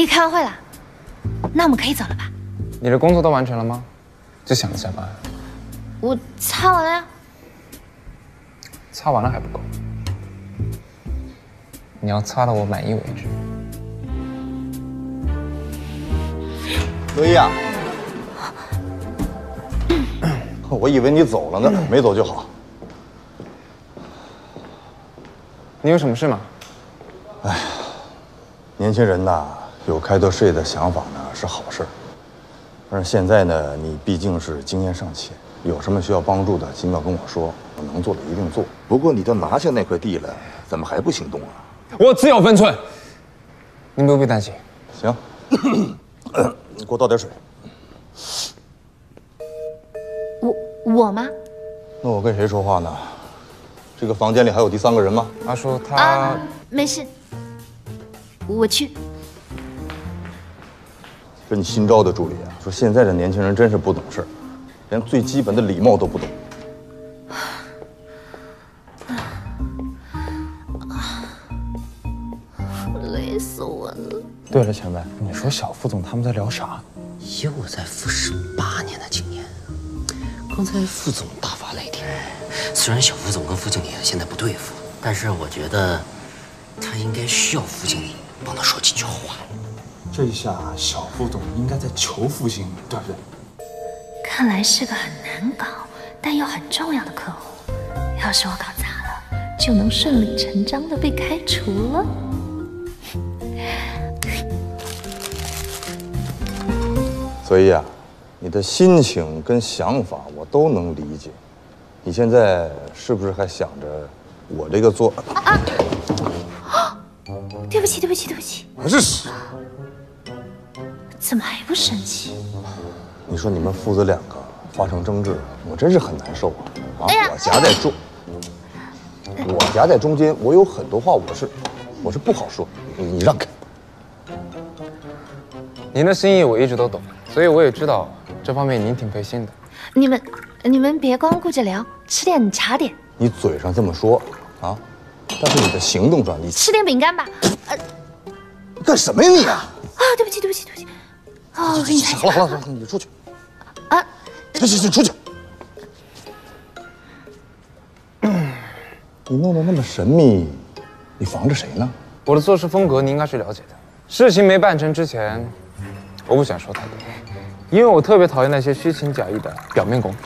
你开完会了，那我们可以走了吧？你的工作都完成了吗？就想着下班。我擦完了呀。擦完了还不够，你要擦到我满意为止。罗伊啊，我以为你走了呢，没走就好。你有什么事吗？哎，年轻人呐，有开拓事业的想法呢是好事，但是现在呢，你毕竟是经验尚浅，有什么需要帮助的，尽管跟我说，我能做的一定做。不过你都拿下那块地了，怎么还不行动啊？我自有分寸，您不必担心。行，你给我倒点水。我我吗？那我跟谁说话呢？这个房间里还有第三个人吗？阿叔他啊，没事，我去。这你新招的助理啊，说现在的年轻人真是不懂事，连最基本的礼貌都不懂。累死我了。对了，前辈，你说小副总他们在聊啥？以我在富士八年的经验，刚才副总大发雷霆。虽然小副总跟副经理现在不对付，但是我觉得他应该需要副经理帮他说几句话。这一下小副总应该在求复兴，对不对？看来是个很难搞但又很重要的客户。要是我搞砸了，就能顺理成章的被开除了。所以啊，你的心情跟想法我都能理解。你现在是不是还想着我这个做？啊啊 对不起，对不起，对不起。这是怎么还不生气？你说你们父子两个发生争执，我真是很难受啊！啊，我夹在中，我夹在中间，我有很多话我是我是不好说，你你让开。您的心意我一直都懂，所以我也知道这方面您挺费心的。你们你们别光顾着聊，吃点茶点，你嘴上这么说啊，但是你的行动上，你吃点饼干吧。呃干什么呀你啊？啊，对不起，对不起，对不起。哦，我给你好了好了好了，你出去。啊，行行行，出去。你弄得那么神秘，你防着谁呢？我的做事风格你应该是了解的。事情没办成之前，我不想说太多，因为我特别讨厌那些虚情假意的表面功夫。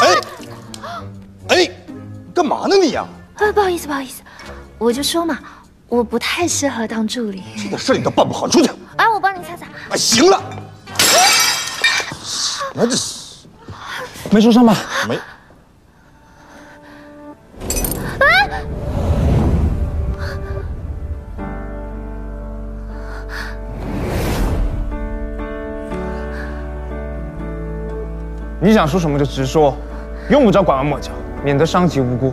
哎，哎，干嘛呢你呀、啊，不好意思，不好意思，我就说嘛，我不太适合当助理。这点事你都办不好，你出去。哎，我帮你擦擦。哎，行了。那这是没受伤吧？没。你想说什么就直说，用不着拐弯抹角，免得伤及无辜。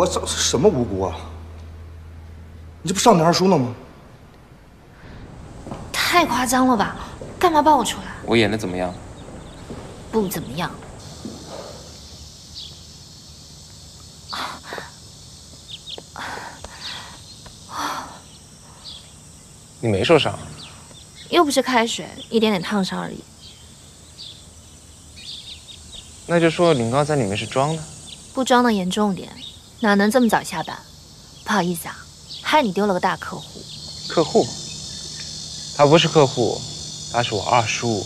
我什什么无辜啊？你这不上你二叔呢吗？太夸张了吧？干嘛爆我出来？我演的怎么样？不怎么样。你没受伤，又不是开水，一点点烫伤而已。那就说林刚在里面是装的。不装的严重点，哪能这么早下班？不好意思啊，害你丢了个大客户。客户？他不是客户，他是我二叔。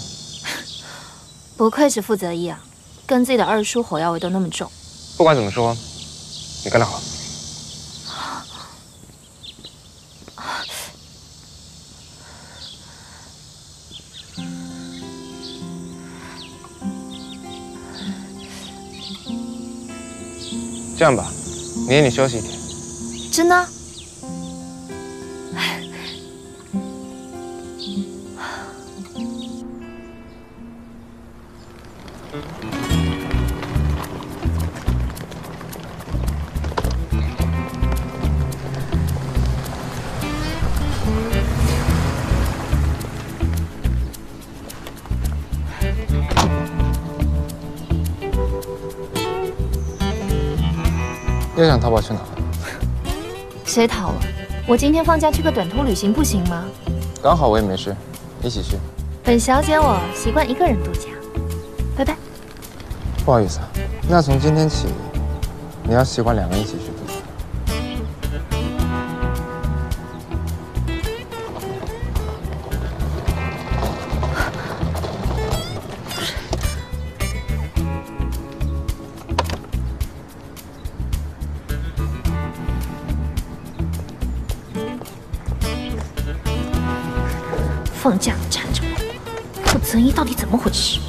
不愧是傅泽一啊，跟自己的二叔火药味都那么重。不管怎么说，你干得好。这样吧，明天你休息一天。真的？又想逃跑去哪？谁逃了？我今天放假去个短途旅行不行吗？刚好我也没事，一起去。本小姐我习惯一个人度假，拜拜。不好意思啊，那从今天起，你要习惯两个人一起去放假缠着我，傅曾一到底怎么回事？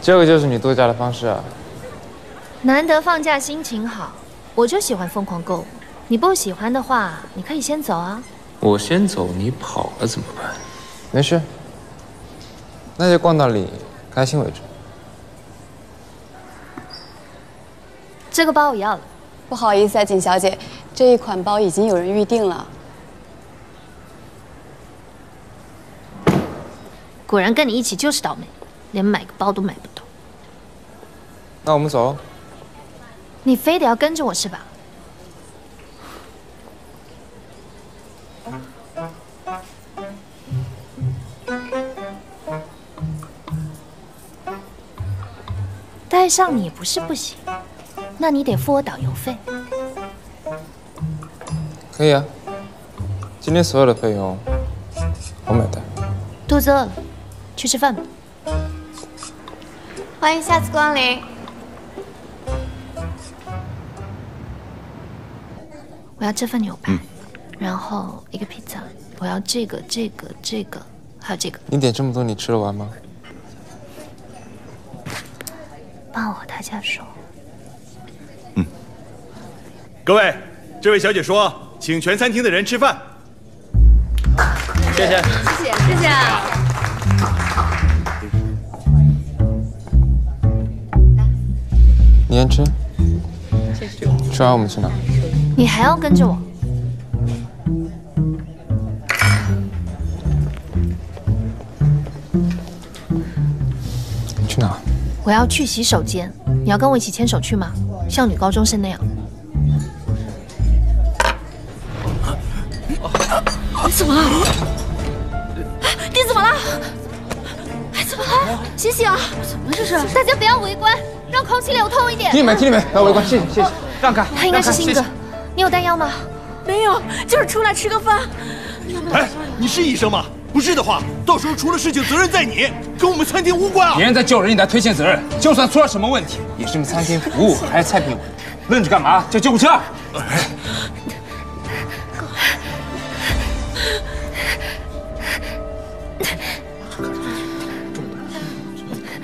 这个就是你度假的方式啊？难得放假心情好，我就喜欢疯狂购物。你不喜欢的话，你可以先走啊。我先走，你跑了怎么办？没事，那就逛到你开心为止。这个包我要了。不好意思啊，景小姐，这一款包已经有人预定了。果然跟你一起就是倒霉，连买个包都买不到。那我们走。你非得要跟着我是吧？带上你也不是不行，那你得付我导游费。可以啊，今天所有的费用我买单。肚子饿了，去吃饭吧。欢迎下次光临。我要这份牛排，然后一个披萨，我要这个、这个、这个，还有这个。你点这么多，你吃得完吗？帮我和大家说，各位，这位小姐说，请全餐厅的人吃饭。谢谢。谢谢。谢谢你先吃。吃完我们去哪？你还要跟着我？去哪？我要去洗手间，你要跟我一起牵手去吗？像女高中生那样。怎么了？你怎么了？哎，怎么了？醒醒啊！怎么了这是？大家不要围观，让空气流通一点。听见没，听见没，不要围观，谢谢，谢谢，让开。他应该是新哥，你有弹药吗？没有，就是出来吃个饭。哎，你是医生吗？不是的话，到时候出了事情责任在你，跟我们餐厅无关啊！别人在救人，你在推卸责任。就算出了什么问题，也是你们餐厅服务还是菜品问题。愣着干嘛？叫救护车！